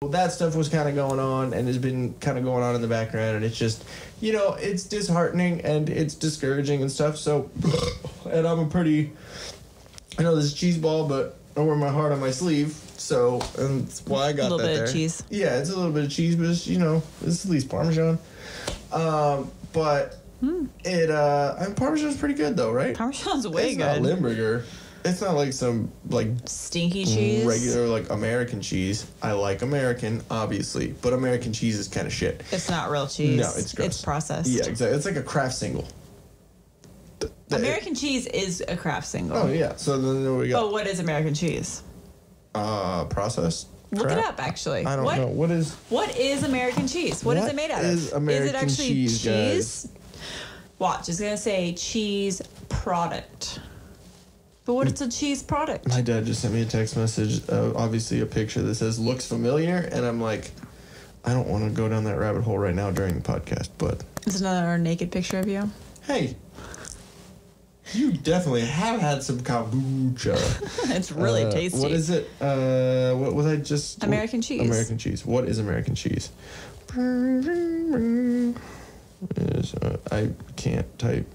Well, that stuff was kind of going on and has been kind of going on in the background, and it's just, you know, it's disheartening and it's discouraging and stuff. So, and I'm a pretty, I know this is cheese ball, but I wear my heart on my sleeve. So, and that's why I got a Little that bit of there. cheese. Yeah, it's a little bit of cheese, but it's, you know, it's at least Parmesan. Um, but it, uh, and Parmesan's pretty good though, right? Parmesan's way it's good. not Limburger. It's not like some like Stinky cheese. regular like American cheese. I like American, obviously, but American cheese is kind of shit. It's not real cheese. No, it's gross. It's processed. Yeah, exactly. It's like a Kraft Single. Th- th- American cheese is a Kraft Single. Oh yeah. So then there we But go. what is American cheese? Uh, processed. Look crap? it up, actually. I don't what, know what is. What is American cheese? what is it made out is of? American is it actually cheese, cheese? Watch, it's gonna say cheese product. But what is a cheese product? My dad just sent me a text message. Uh, obviously, a picture that says "looks familiar," and I'm like, I don't want to go down that rabbit hole right now during the podcast. But It's another naked picture of you. hey, you definitely have had some kombucha. it's really Uh, tasty. What is it? Uh, what was I just? American cheese. American cheese. What is American cheese? Uh, I can't type.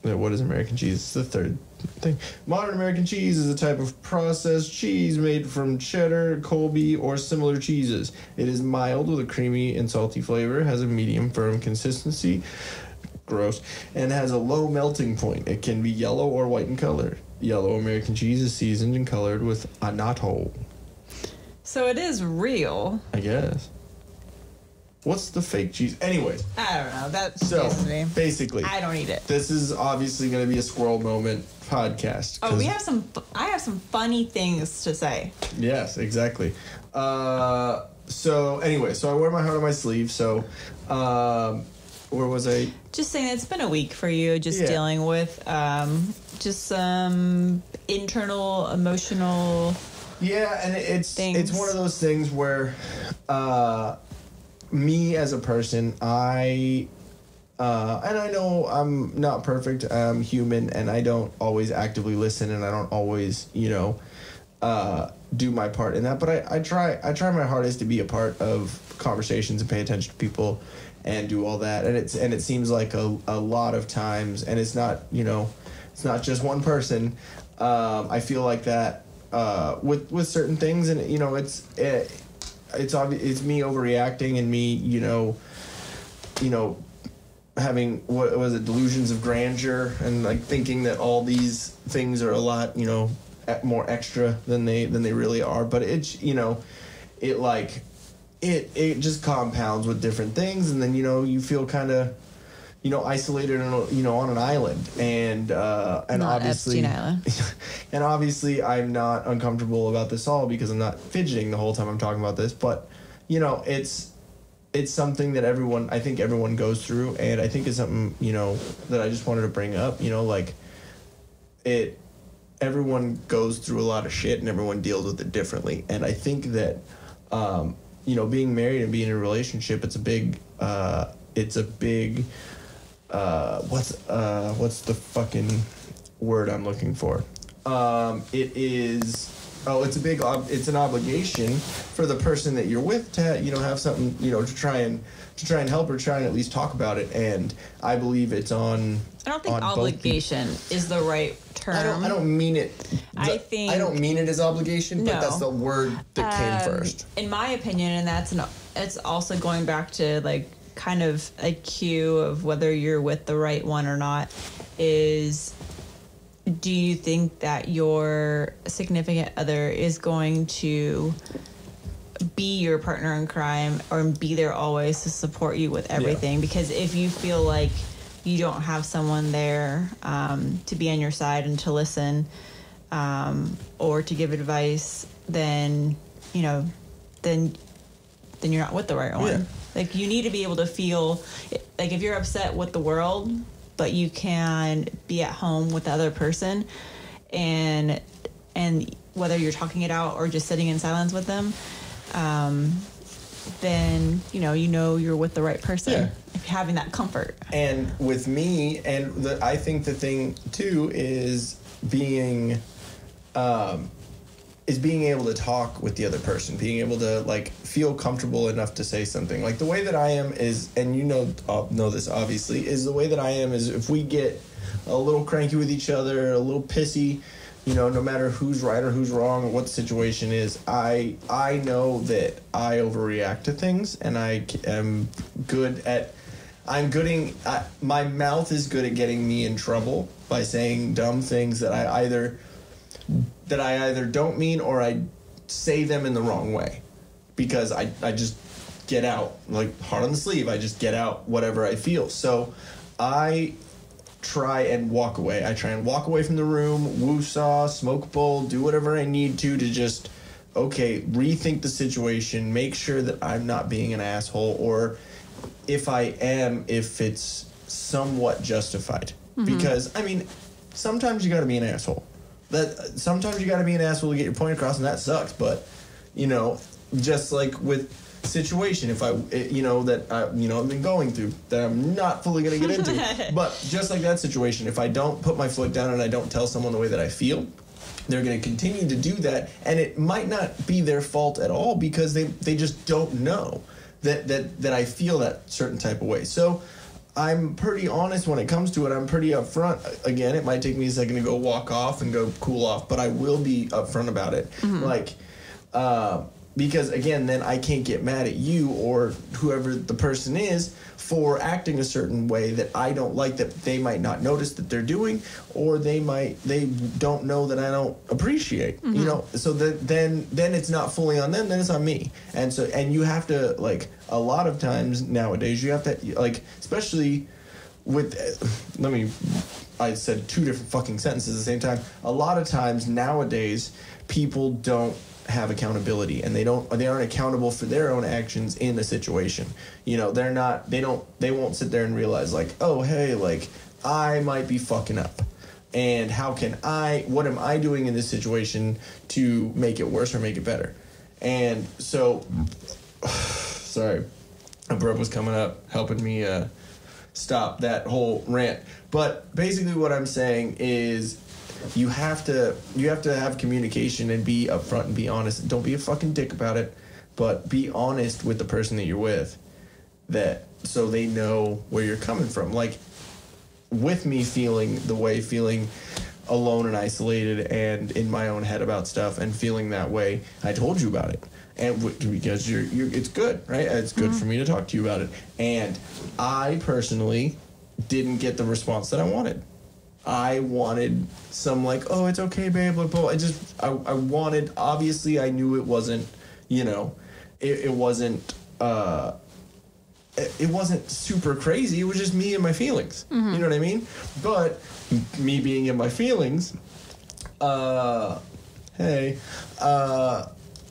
What is American cheese? It's the third thing. Modern American cheese is a type of processed cheese made from cheddar, Colby, or similar cheeses. It is mild with a creamy and salty flavor, has a medium firm consistency, gross, and has a low melting point. It can be yellow or white in color. Yellow American cheese is seasoned and colored with annatto. So it is real. I guess. What's the fake cheese? Anyways, I don't know. That so basically, I don't eat it. this is obviously going to be a squirrel moment podcast. Oh, we have some. I have some funny things to say. Yes, exactly. Uh, so anyway, so I wear my heart on my sleeve. So, um, where was I? Just saying, it's been a week for you, just Yeah. dealing with um, just some internal emotional. Yeah, and it's Things. it's one of those things where, uh, me as a person, I. Uh, and I know I'm not perfect. I'm human, and I don't always actively listen, and I don't always, you know, uh, do my part in that. But I, I try. I try my hardest to be a part of conversations and pay attention to people, and do all that. And it's and it seems like a, a lot of times, and it's not you know, it's not just one person. Um, I feel like that uh, with with certain things, and you know, it's it, it's obvious it's me overreacting and me you know, you know, having what was it delusions of grandeur and like thinking that all these things are a lot you know more extra than they than they really are. But it's you know it like it it just compounds with different things. And then you know you feel kind of you know isolated on a- you know on an island. And uh and Not obviously and obviously I'm not uncomfortable about this all because I'm not fidgeting the whole time I'm talking about this. But you know it's it's something that everyone I think everyone goes through. And I think it's something you know that I just wanted to bring up you know like it everyone goes through a lot of shit and everyone deals with it differently. And I think that um, you know being married and being in a relationship it's a big uh, it's a big uh, what's uh, what's the fucking word I'm looking for um, it is oh it's a big ob- it's an obligation for the person that you're with to you know have something you know to try and to try and help or try and at least talk about it and I believe it's on I don't think obligation is the right term. I don't. I don't mean it. I think- I don't mean it as obligation, but No. that's the word that came Um, first. In my opinion, and that's an, it's also going back to like kind of a cue of whether you're with the right one or not is do you think that your significant other is going to be your partner in crime or be there always to support you with everything? Because if you feel like you don't have someone there um, to be on your side and to listen um, or to give advice then you know then then you're not with the right one. Yeah. Like you need to be able to feel like if you're upset with the world but you can be at home with the other person and and whether you're talking it out or just sitting in silence with them um, then you know you know you're with the right person Yeah. having that comfort And with me, and the, I think the thing too is being, um, is being able to talk with the other person, being able to like feel comfortable enough to say something. Like the way that I am is, and you know uh, know this obviously, is the way that I am is if we get a little cranky with each other, a little pissy, you know, no matter who's right or who's wrong or what the situation is, I I know that I overreact to things, and I am good at. I'm gooding. I, my mouth is good at getting me in trouble by saying dumb things that I either that I either don't mean or I say them in the wrong way because I, I just get out like hard on the sleeve. I just get out whatever I feel. So I try and walk away. I try and walk away from the room, woo-saw, smoke bowl, do whatever I need to to just okay, rethink the situation, make sure that I'm not being an asshole or if I am, if it's somewhat justified. Mm-hmm. Because I mean, sometimes you got to be an asshole. That sometimes you got to be an asshole to get your point across, and that sucks. But you know, just like with situation, if I, eh, you know, that I, you know, I've been going through that I'm not fully gonna get into. but just like that situation, if I don't put my foot down and I don't tell someone the way that I feel, they're going to continue to do that and it might not be their fault at all because they, they just don't know that, that that i feel that certain type of way so i'm pretty honest when it comes to it. I'm pretty upfront. Again it might take me a second to go walk off and go cool off but i will be upfront about it. Like uh, because again then i can't get mad at you or whoever the person is for acting a certain way that i don't like that they might not notice that they're doing or they might they don't know that i don't appreciate you mm-hmm. know? So that then then it's not fully on them then it's on me. And so and you have to like a lot of times nowadays you have to like especially with uh, let me i said two different fucking sentences at the same time. A lot of times nowadays people don't have accountability and they don't they aren't accountable for their own actions in the situation. You know they're not they don't they won't sit there and realize like oh hey like i might be fucking up. And how can i what am i doing in this situation to make it worse or make it better? And so sorry a burp was coming up helping me uh stop that whole rant. But basically, what I'm saying is, you have to you have to have communication and be upfront and be honest. Don't be a fucking dick about it, but be honest with the person that you're with, that so they know where you're coming from. Like with me feeling the way feeling alone and isolated and in my own head about stuff and feeling that way i told you about it. And w- because you're, you're it's good right? It's good mm-hmm. for me to talk to you about it. And i personally didn't get the response that i wanted i wanted some like oh it's okay babe blah, blah. i just I, I wanted obviously i knew it wasn't you know it, it wasn't uh it wasn't super crazy. It was just me and my feelings. You know what I mean? But me being in my feelings, uh, hey, uh,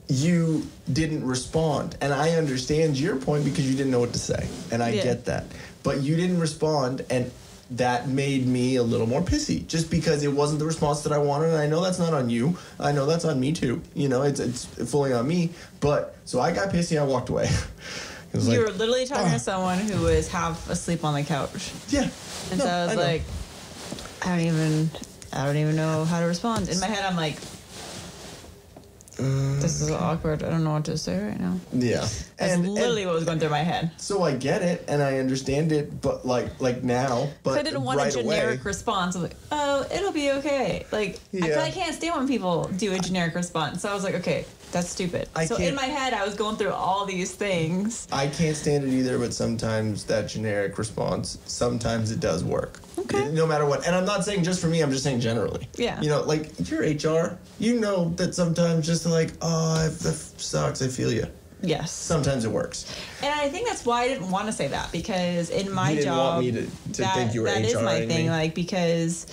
you didn't respond, and I understand your point because you didn't know what to say, and I Yeah. get that. But you didn't respond, and that made me a little more pissy, just because it wasn't the response that I wanted. And I know that's not on you. I know that's on me too. You know, it's it's fully on me. But so I got pissy. I walked away. Was you like, were literally talking "Ah." to someone who was half asleep on the couch, Yeah. and No, so I was know. like, I don't even, I don't even know how to respond. In my head, I'm like, Mm. this is awkward. I don't know what to say right now. yeah. That's And, literally and what was going through my head. so I get it and I understand it, but like like now, but I didn't want right a generic away, response. I was like, oh, it'll be okay. Like, I, I can't stand when people do a generic response. So I was like, okay, that's stupid. I so in my head, I was going through all these things. I can't stand it either. But sometimes that generic response, sometimes it does work. Okay. No matter what, and I'm not saying just for me. I'm just saying generally. Yeah. You know, like you're HR. You know that sometimes just like, oh, that sucks. I feel you. Yes. Sometimes it works. And I think that's why I didn't want to say that because in my You didn't job, want me to- to that, think you were that is HR my thing. me. Like because,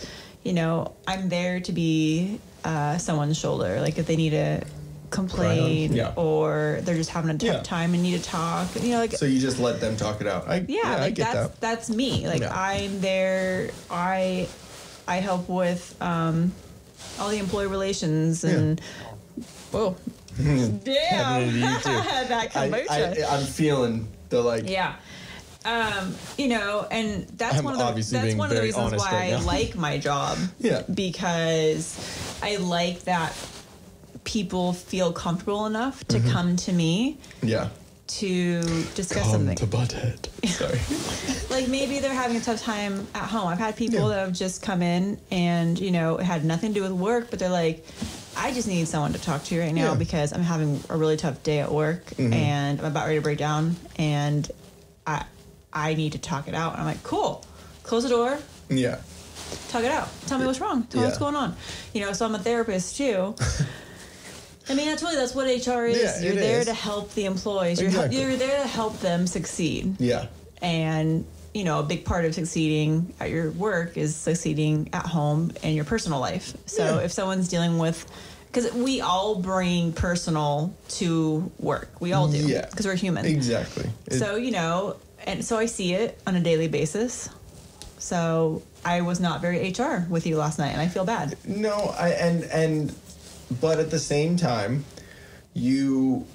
you know, I'm there to be uh, someone's shoulder. Like if they need to complain Yeah. or they're just having a tough Yeah. time and need to talk, you know, like So you just let them talk it out. I, yeah, I like get that's that. that's me. Like Yeah. I'm there. I I help with um, all the employee relations and. Whoa. Damn. Happening to you too. that I, kombucha. I, I'm feeling the like. Yeah. um, you know, and that's I'm one of the that's one of the reasons why right I like my job. Yeah. because I like that people feel comfortable enough to come to me Yeah. to discuss something. To butthead. Sorry. like maybe they're having a tough time at home. I've had people Yeah. that have just come in and you know it had nothing to do with work, but they're like, I just need someone to talk to right now Yeah. Mm-hmm. because I'm having a really tough day at work and I'm about ready to break down and I I need to talk it out. And I'm like, cool, close the door, yeah. talk it out. Tell me what's wrong. Tell me what's going on. You know, so I'm a therapist too. I mean, that's really that's what HR is. Yeah, you're there is. to help the employees. You're, Exactly. you're there to help them succeed Yeah. and you know a big part of succeeding at your work is succeeding at home and your personal life so Yeah. if someone's dealing with because we all bring personal to work we all do Yeah. because we're human Exactly. So you know and so i see it on a daily basis so i was not very hr with you last night and i feel bad No, I and and but at the same time, you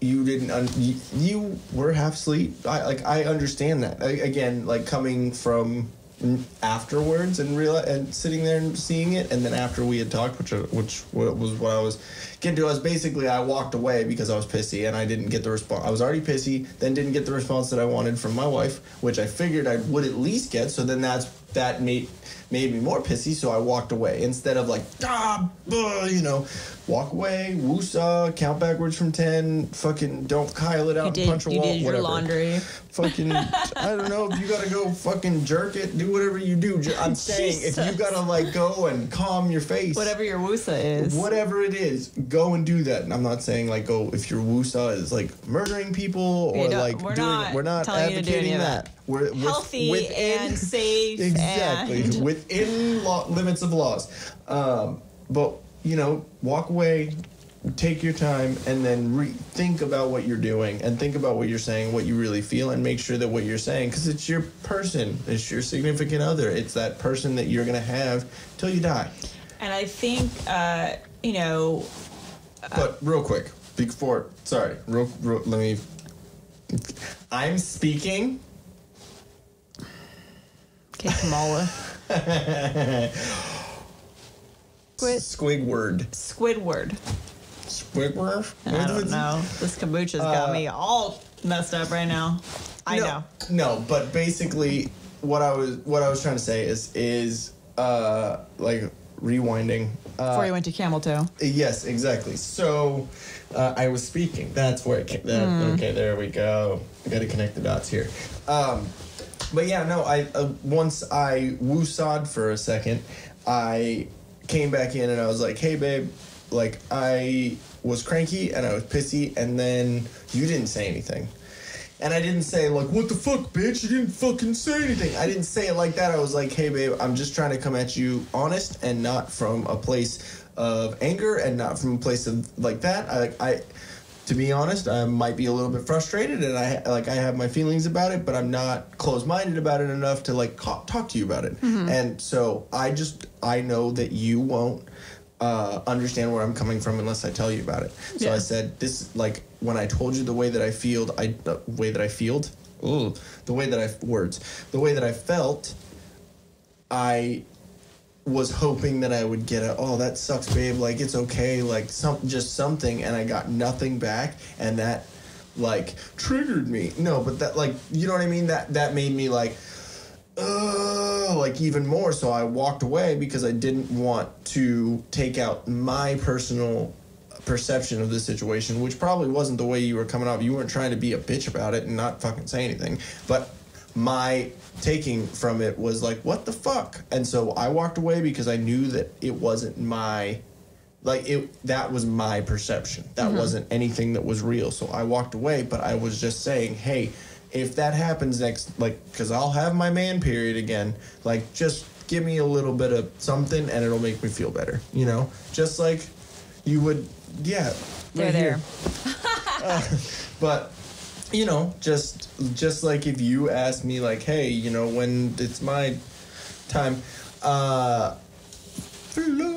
you didn't un, you, you were half asleep. I like I understand that. I, again, like coming from afterwards and real and sitting there and seeing it, and then after we had talked, which uh, which was what I was getting to. I was basically I walked away because I was pissy and I didn't get the response. I was already pissy, then didn't get the response that I wanted from my wife, which I figured I would at least get. So then that's that made made me more pissy. So I walked away instead of like ah, uh, you know, walk away, woosah, count backwards from ten, fucking don't Kyle it out you and did, punch a you wall, did your whatever laundry fucking I don't know if you gotta go fucking jerk it, do whatever you do. I'm saying if you gotta like go and calm your face, whatever your wusa is whatever it is, go and do that. And I'm not saying like go if your wusa is like murdering people or like we're doing not we're not telling you to do any advocating that. that. We're with- healthy within- and safe exactly and within law, limits of laws. Um, but you know, walk away, take your time, and then re- think about what you're doing, and think about what you're saying, what you really feel, and make sure that what you're saying, because it's your person, it's your significant other, it's that person that you're gonna have till you die. And I think, uh, you know, But real quick, before sorry, real, real let me. I'm speaking. okay, Kamala. Squid, Squigward. Squidward. Squigward. I don't know. This kombucha's got Uh, me all messed up right now. I no, know. No, but basically, what I was what I was trying to say is is uh like rewinding. Uh, Before you went to Camel Toe. Yes, exactly. So uh, I was speaking. That's where it came. That, Hmm. Okay, there we go. I got to connect the dots here. Um, but yeah, no. I uh, once I woosawed for a second, I came back in and I was like, "Hey, babe, like I was cranky and I was pissy, and then you didn't say anything." And I didn't say like, "What the fuck, bitch? You didn't fucking say anything." I didn't say it like that. I was like, "Hey, babe, I'm just trying to come at you honest and not from a place of anger and not from a place of like that." I I, to be honest, I might be a little bit frustrated and I like I have my feelings about it, but I'm not closed-minded about it enough to like ca- talk to you about it. And so I just I know that you won't uh, understand where I'm coming from unless I tell you about it. So Yeah. I said this like when I told you the way that I feel, I the way that I feel, ooh, the way that I words, the way that I felt, I was hoping that I would get a oh that sucks babe. Like it's okay. Like some just something and I got nothing back and that like triggered me. No but that like you know what I mean? That that made me like uh, like even more. So I walked away because I didn't want to take out my personal perception of the situation which probably wasn't the way you were coming off. You weren't trying to be a bitch about it and not fucking say anything. But my taking from it was like what the fuck? And so i walked away because i knew that it wasn't my like it that was my perception. That mm-hmm. wasn't anything that was real. So i walked away but i was just saying hey if that happens next like because i'll have my man period again like just give me a little bit of something and it'll make me feel better you know? Just like you would yeah They're right there. here. Uh, but you know just just like if you ask me like hey you know when it's my time uh hello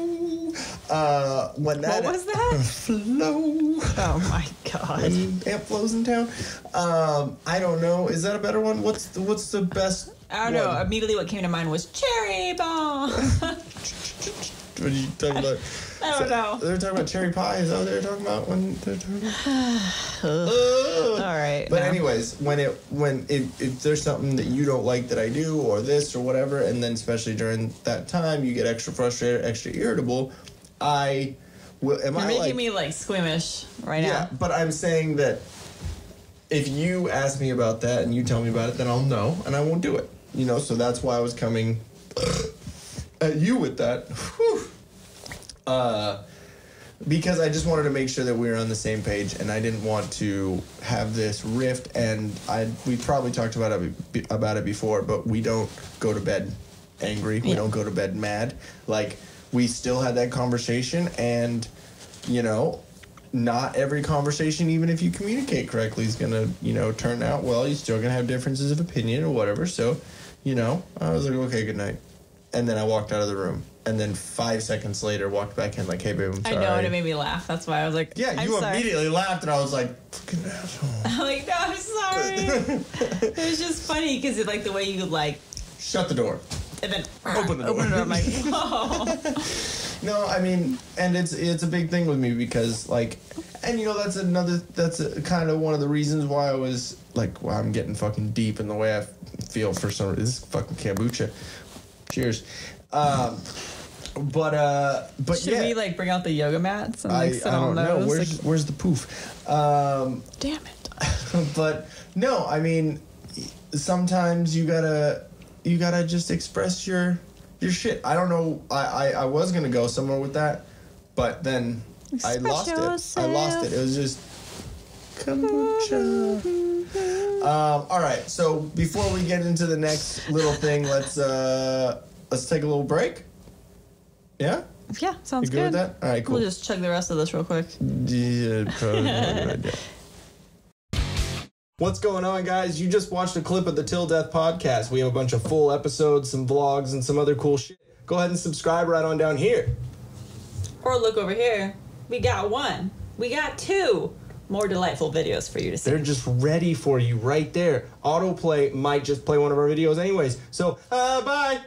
Uh, when that What was that? flow Oh my god. and Aunt Flo's in town. Um, I don't know. Is that a better one? What's the what's the best? I don't know. Immediately, what came to mind was cherry bomb. What are you talking about? I don't know. They're talking about cherry pie. Is that what they're talking about when they're talking about? All right. But no. anyways, when it when if, if there's something that you don't like that I do or this or whatever, and then especially during that time you get extra frustrated, extra irritable, I will. Am you're I making like, me like squeamish right Yeah, now. Yeah, but I'm saying that if you ask me about that and you tell me about it, then I'll know and I won't do it. You know, so that's why I was coming at you with that. Whew. Uh, because I just wanted to make sure that we were on the same page, and I didn't want to have this rift. And I we probably talked about it about it before, but we don't go to bed angry. We don't go to bed mad. Like we still had that conversation, and you know, not every conversation, even if you communicate correctly, is gonna you know turn out well. You're still gonna have differences of opinion or whatever. So, you know, I was like, okay, good night, and then I walked out of the room. And then five seconds later, walked back in like, "Hey, babe, I'm sorry." I know, and it made me laugh. That's why I was like, Yeah, I'm you sorry. immediately laughed, and I was like, "Fucking asshole!" I'm like, no, I'm sorry. it was just funny because it like the way you like, Shut the door. and then Open the door. Open the door. I'm like, whoa. No, I mean, and it's it's a big thing with me because like, and you know that's another that's a, kind of one of the reasons why I was like, well, I'm getting fucking deep in the way I feel for some this is fucking kombucha. Cheers. Um, but uh, but Should yeah, we like bring out the yoga mats and I, like sit I on don't know those? where's Like, where's the poof. Um, damn it. but no, I mean, sometimes you gotta you gotta just express your your shit. I don't know. I I, I was gonna go somewhere with that, but then I Express lost it. I lost it. It was just kombucha. Um, all right. So before we get into the next little thing, let's uh let's take a little break. Yeah. Yeah, sounds You good with that? All right, cool. We'll just chug the rest of this real quick. Yeah, probably not a good idea. What's going on, guys? You just watched a clip of the Til Death podcast. We have a bunch of full episodes, some vlogs, and some other cool shit. Go ahead and subscribe right on down here. Or look over here. We got one. We got two more delightful videos for you to see. They're just ready for you right there. Autoplay might just play one of our videos, anyways. So, uh, bye.